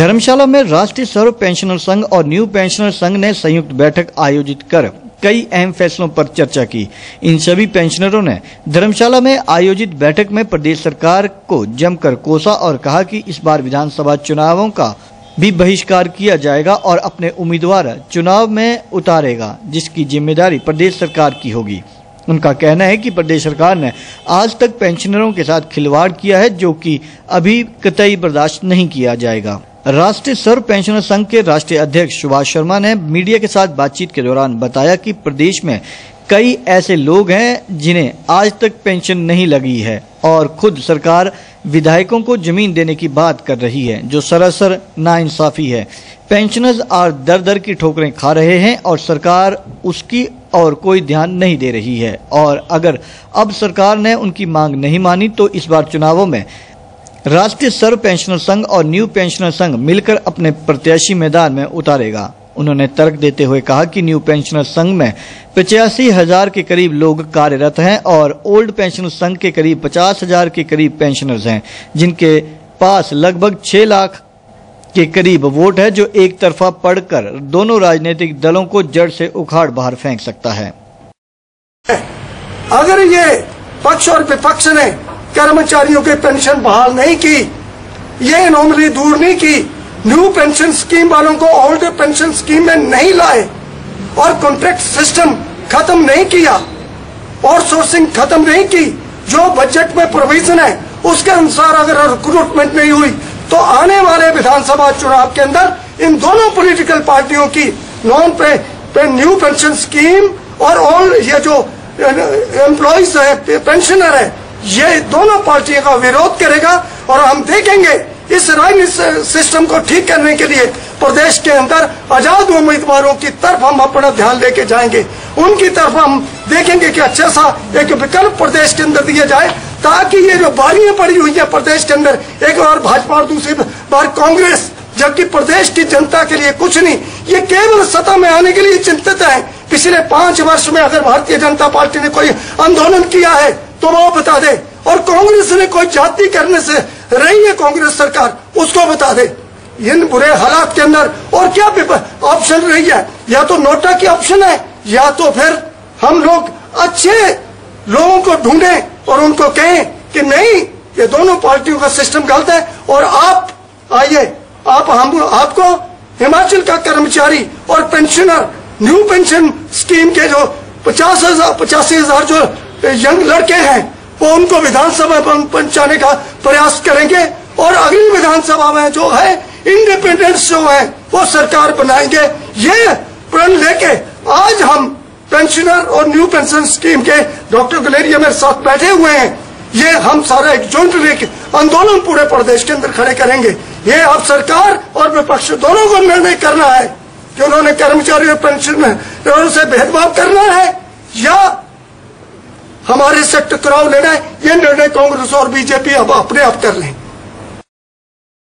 धर्मशाला में राष्ट्रीय सर्व पेंशनर संघ और न्यू पेंशनर संघ ने संयुक्त बैठक आयोजित कर कई अहम फैसलों पर चर्चा की। इन सभी पेंशनरों ने धर्मशाला में आयोजित बैठक में प्रदेश सरकार को जमकर कोसा और कहा कि इस बार विधानसभा चुनावों का भी बहिष्कार किया जाएगा और अपने उम्मीदवार चुनाव में उतारेगा, जिसकी ज़िम्मेदारी प्रदेश सरकार की होगी। उनका कहना है कि प्रदेश सरकार ने आज तक पेंशनरों के साथ खिलवाड़ किया है, जो कि अभी कतई बर्दाश्त नहीं किया जाएगा। राष्ट्रीय सर्व पेंशनर संघ के राष्ट्रीय अध्यक्ष सुभाष शर्मा ने मीडिया के साथ बातचीत के दौरान बताया कि प्रदेश में कई ऐसे लोग हैं जिन्हें आज तक पेंशन नहीं लगी है और खुद सरकार विधायकों को ज़मीन देने की बात कर रही है, जो सरासर नाइंसाफी है। पेंशनर्स आज दर दर की ठोकरें खा रहे हैं और सरकार उसकी और कोई ध्यान नहीं दे रही है। और अगर अब सरकार ने उनकी मांग नहीं मानी तो इस बार चुनावों में राष्ट्रीय सर्व पेंशनर संघ और न्यू पेंशनर संघ मिलकर अपने प्रत्याशी मैदान में उतारेगा। उन्होंने तर्क देते हुए कहा कि न्यू पेंशनर संघ में पचासी हज़ार के करीब लोग कार्यरत हैं और ओल्ड पेंशनर संघ के करीब पचास हज़ार के करीब पेंशनर्स हैं, जिनके पास लगभग छह लाख के करीब वोट है, जो एक तरफा पढ़कर दोनों राजनीतिक दलों को जड़ से उखाड़ बाहर फेंक सकता है। अगर ये पक्ष और विपक्ष ने कर्मचारियों के पेंशन बहाल नहीं की। ये नॉमली दूर नहीं की। न्यू पेंशन स्कीम वालों को ओल्ड पेंशन स्कीम में नहीं लाए और कॉन्ट्रैक्ट सिस्टम खत्म नहीं किया और सोर्सिंग खत्म नहीं की। जो बजट में प्रोविज़न है उसके अनुसार अगर रिक्रूटमेंट नहीं हुई तो आने वाले विधानसभा चुनाव के अंदर इन दोनों पॉलिटिकल पार्टियों की non pay, pay new pension scheme और ऑल ये जो एम्प्लॉयज़ है पेंशनर है ये दोनों पार्टियों का विरोध करेगा और हम देखेंगे इस राजनीतिक सिस्टम को ठीक करने के लिए प्रदेश के अंदर आज़ाद उम्मीदवारों की तरफ़ हम अपना ध्यान लेके जाएँगे। उनकी तरफ़ हम देखेंगे कि अच्छा सा एक विकल्प प्रदेश के अंदर दिया जाए ताकि ये जो बारियाँ पड़ी हुई है प्रदेश के अंदर, एक बार भाजपा और दूसरी बार कांग्रेस, जबकि प्रदेश की जनता के लिए कुछ नहीं, ये केवल सत्ता में आने के लिए चिंतित है। पिछले पाँच वर्ष में अगर भारतीय जनता पार्टी ने कोई आंदोलन किया है तो वो बता दे। और कांग्रेस ने कोई जाति करने से रही है कांग्रेस सरकार, उसको बता दे। इन बुरे हालात के अंदर और क्या ऑप्शन रही है? या तो नोटा की ऑप्शन है, या तो फिर हम लोग अच्छे लोगों को ढूंढे और उनको कहें कि नहीं, ये दोनों पार्टियों का सिस्टम गलत है और आप आइए, आप हम, आपको हिमाचल का कर्मचारी और पेंशनर न्यू पेंशन स्कीम के जो पचास हज़ार, पचासी हज़ार जो यंग लड़के हैं, वो उनको विधानसभा पहुँचाने का प्रयास करेंगे और अगली विधानसभा में जो है इंडिपेंडेंस जो है, वो सरकार बनाएँगे। ये प्रण लेके आज हम पेंशनर और न्यू पेंशन स्कीम के डॉक्टर गलेरिया मेरे साथ बैठे हुए हैं। ये हम सारा एक जोइंट लेके आंदोलन पूरे प्रदेश के अंदर खड़े करेंगे। ये अब सरकार और विपक्ष दोनों को निर्णय करना है। कि उन्होंने कर्मचारी और पेंशन से भेदभाव करना है या हमारे से टकराव लेना है ये निर्णय कांग्रेस और बीजेपी अब अपने आप कर लें।